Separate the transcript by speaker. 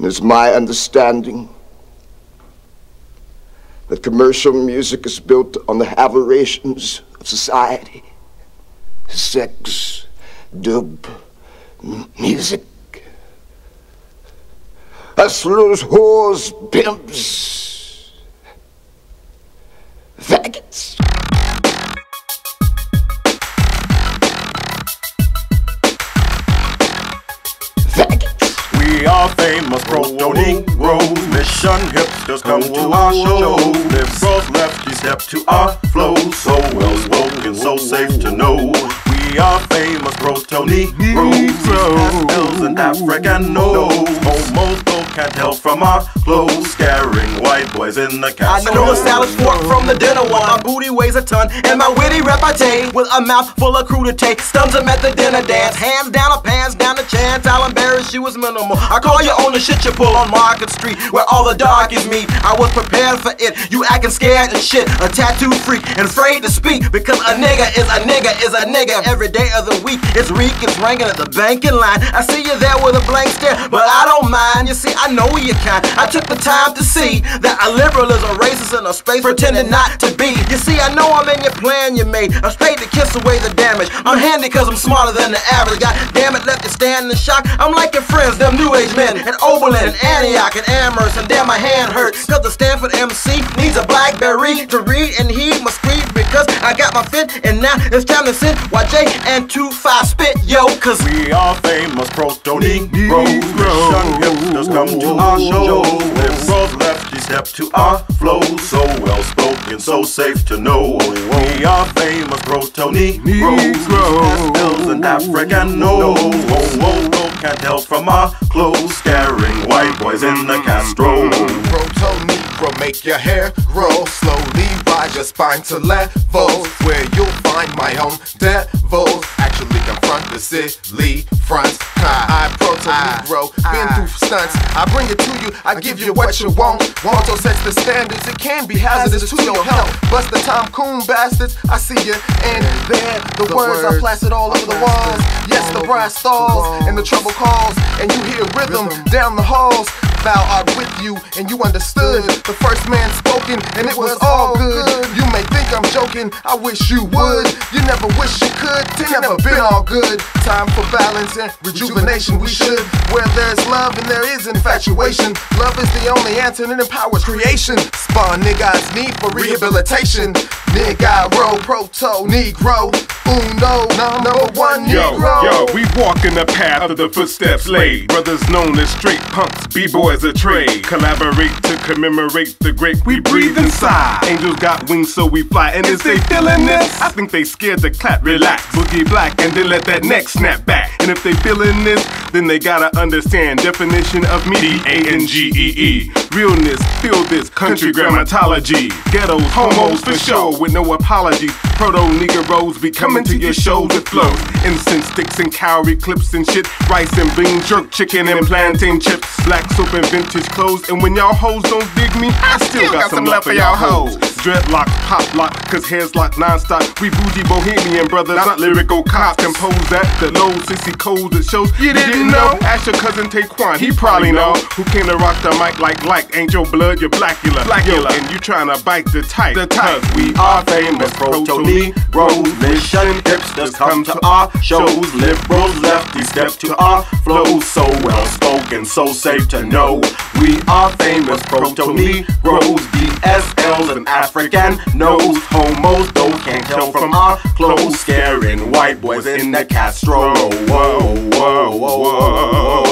Speaker 1: And it's my understanding that commercial music is built on the aberrations of society. Sex, dub, music. Hustlers, whores, pimps,
Speaker 2: famous proto Negroes. Mission hipsters come to our shows. Liberals lefties step to our flow. So well spoken, so safe to know. We are famous proto Negroes. Pastels and Africanos. Homos though can't tell from our clothes. Scaring white boys in the
Speaker 3: I
Speaker 2: castle.
Speaker 3: know the salad fork from the dinner one. My booty weighs a ton, and my witty repartee with a mouth full of crudité stuns them at the dinner dance. Hands down a pants down chance. I'll you as minimal. I call you on the shit you pull on Market Street, where all the darkies meet. I was prepared for it. You acting scared and shit, a tattoo freak and afraid to speak because a nigga is a nigga is a nigga every day of the week. It's reek, it's ringing at the banking line. I see you there with a blank stare, but I don't mind. You see, I know you kind. I took the time to see that a liberal is a racist in a space pretending not to be. You see, I know I'm in your plan you made. I'm straight to kiss away the damage. I'm handy cause I'm smarter than the average. God damn it, left you standing in I'm like your friends, them new age men at Oberlin and Antioch and Amherst. And damn, my hand hurts. Cause the Stanford MC needs a Blackberry to read and he must read because I got my fit. And now it's time to sit while J and 2 5 spit, yo. Cause
Speaker 2: We are famous proto Negroes. Mission hipsters come to our shows. Liberals lefties step to our flow. So well spoken, so safe to know. We are famous proto Negroes. Pastels and Africanos. Homo can't tell from our clothes. Scaring white boys in the Castro.
Speaker 4: Proto Negro, make your hair grow slowly. Rise your spine to levels where you'll find my own devils. Actually confront the silly fronts. I, I Proto Negro, been through stunts. I bring it to you, I give you what you want. Wanto sets the standards, it can be hazardous to your health. Bust the Tom Coon bastards, I see you. And there, the words are plastered all over the walls. Yes, the brass stalls and the trouble calls. And you hear rhythm down the halls. Thou art with you, and you understood the first man spoken, and it was all good. You I'm joking, I wish you would. You never wish you could, it never been all good. Time for balance and rejuvenation, we should. Where there's love and there is infatuation, love is the only answer and it empowers creation. Spawn niggas need for rehabilitation. Negro, proto, negro, uno, number one
Speaker 5: Yo,
Speaker 4: negro.
Speaker 5: yo, we walk in the path of the footsteps laid. Brothers known as straight punks, b-boys a trade. Collaborate to commemorate the great we breathe inside. Angels got wings so we fly, and is they feeling this? I think they scared to clap, relax, boogie black, and then let that neck snap back. And if they feeling this, then they gotta understand definition of me, D-A-N-G-E-E. Realness, feel this, country grammatology. Ghettos, homos for show, with no apologies. Proto Negroes be coming to your shows with flows. Incense sticks and cowrie clips and shit. Rice and bean, jerk chicken and plantain chips. Black soap and vintage clothes. And when y'all hoes don't dig me, I still got some love for y'all hoes. Dreadlock, pop lock, cause hair's locked non-stop. We bougie bohemian brothers, not lyrical cops. Compose that, the low sissy codes that shows you didn't know. Ask your cousin Taquan, he probably know. Who came to rock the mic like like ain't your blood, you're Blacula. Blacula, and you tryna bite the type. The type.
Speaker 2: We are famous proto Negroes. Mission hipsters come to our shows. Liberals lefties step to our flows. So well spoken, so safe to know. We are famous proto Negroes. DSLs and African nose. Homos though can't tell from our clothes. Scaring white boys in the Castro. Whoa, whoa, whoa, whoa.